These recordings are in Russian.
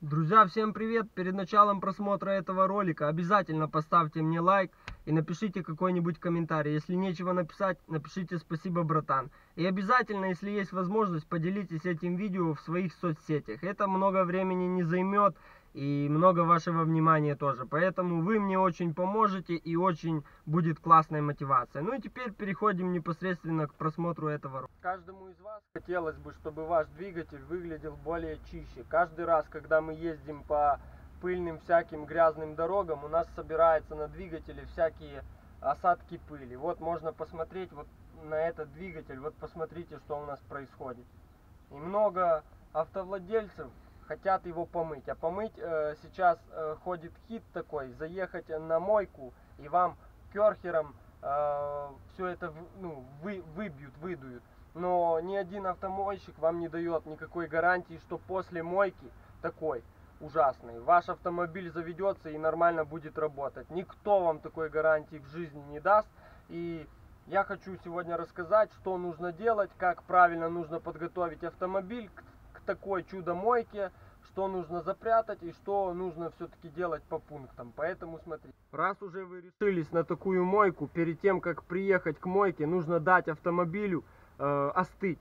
Друзья, всем привет! Перед началом просмотра этого ролика обязательно поставьте мне лайк и напишите какой-нибудь комментарий. Если нечего написать, напишите спасибо, братан. И обязательно, если есть возможность, поделитесь этим видео в своих соцсетях. Это много времени не займет и много вашего внимания тоже. Поэтому вы мне очень поможете и очень будет классная мотивация. Ну и теперь переходим непосредственно к просмотру этого ролика. Каждому из вас хотелось бы, чтобы ваш двигатель выглядел более чище. Каждый раз, когда мы ездим по пыльным всяким грязным дорогам, у нас собирается на двигателе всякие осадки пыли. Вот можно посмотреть вот на этот двигатель, вот посмотрите, что у нас происходит. И много автовладельцев хотят его помыть. А помыть э, сейчас э, ходит хит такой, заехать на мойку и вам керхером э, все это ну, вы, выбьют, выдуют. Но ни один автомойщик вам не дает никакой гарантии, что после мойки такой ужасный, ваш автомобиль заведется и нормально будет работать. Никто вам такой гарантии в жизни не даст. И я хочу сегодня рассказать, что нужно делать, как правильно нужно подготовить автомобиль к такой чудо-мойке, что нужно запрятать и что нужно все-таки делать по пунктам. Поэтому смотри. Раз уже вы решились на такую мойку, перед тем, как приехать к мойке, нужно дать автомобилю э, остыть.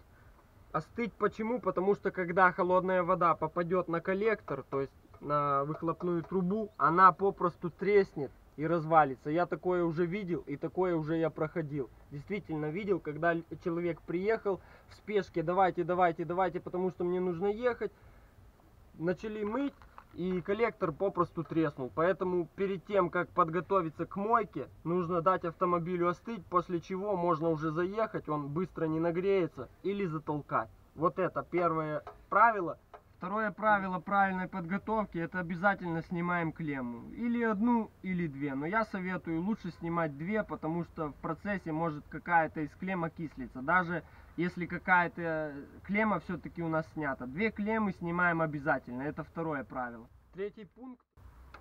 Остыть почему? Потому что когда холодная вода попадет на коллектор, то есть на выхлопную трубу, она попросту треснет и развалится. Я такое уже видел и такое уже я проходил. Действительно видел, когда человек приехал в спешке, давайте, давайте, давайте, потому что мне нужно ехать. Начали мыть, и коллектор попросту треснул. Поэтому перед тем, как подготовиться к мойке, нужно дать автомобилю остыть, после чего можно уже заехать, он быстро не нагреется, или затолкать. Вот это первое правило. Второе правило правильной подготовки, это обязательно снимаем клемму. Или одну, или две. Но я советую лучше снимать две, потому что в процессе может какая-то из клемм окислиться. Даже если какая-то клемма все-таки у нас снята. Две клеммы снимаем обязательно. Это второе правило. Третий пункт.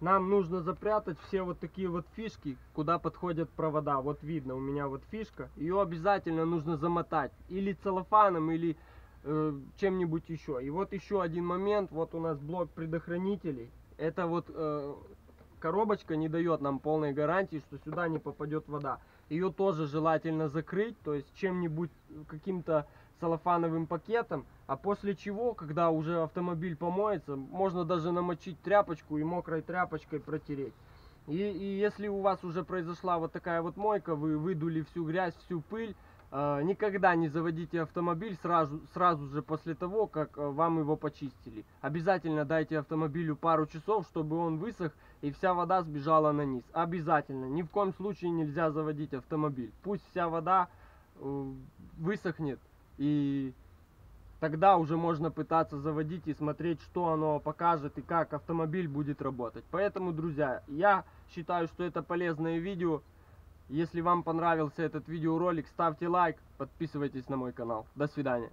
Нам нужно запрятать все вот такие вот фишки, куда подходят провода. Вот видно, у меня вот фишка. Ее обязательно нужно замотать. Или целлофаном, или Э, чем-нибудь еще. И вот еще один момент, вот у нас блок предохранителей. Это вот э, коробочка не дает нам полной гарантии, что сюда не попадет вода. Ее тоже желательно закрыть, то есть чем-нибудь, каким-то целлофановым пакетом. А после чего, когда уже автомобиль помоется, можно даже намочить тряпочку и мокрой тряпочкой протереть. И, и если у вас уже произошла вот такая вот мойка, вы выдули всю грязь, всю пыль, никогда не заводите автомобиль сразу, сразу же после того, как э, вам его почистили. Обязательно дайте автомобилю пару часов, чтобы он высох и вся вода сбежала на низ. Обязательно. Ни в коем случае нельзя заводить автомобиль. Пусть вся вода э, высохнет и тогда уже можно пытаться заводить и смотреть, что оно покажет и как автомобиль будет работать. Поэтому, друзья, я считаю, что это полезное видео. Если вам понравился этот видеоролик, ставьте лайк, подписывайтесь на мой канал. До свидания.